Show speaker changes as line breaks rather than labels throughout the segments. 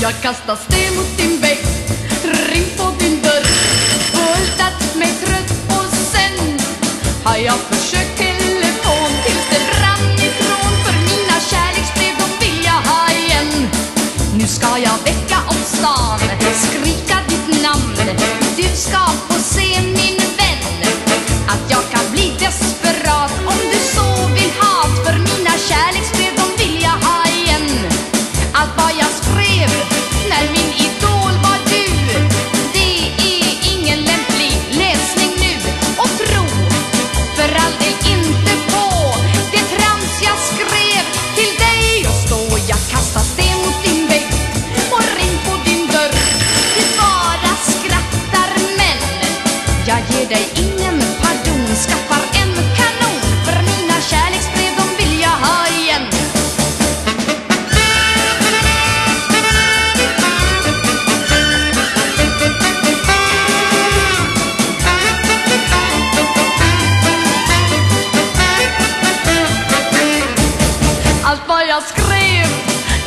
Jag kastar sten mot din vägg Ring på din dörr. Bultat mig trött och sen Har jag försökt telefon Tills det rann ifrån. För mina kärleksbrev de vill jag ha igen. Nu ska jag väcka om stan. Jag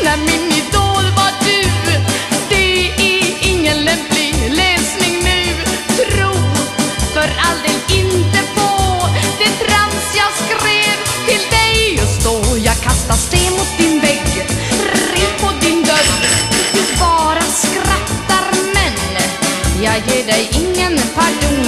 när min idol var du. Det är ingen lämplig läsning nu. Tro för all del inte på det trams jag skrev till dig. Just då jag kastar sten mot din vägg riv på din dörr. Du bara skrattar men jag ger dig ingen pardon.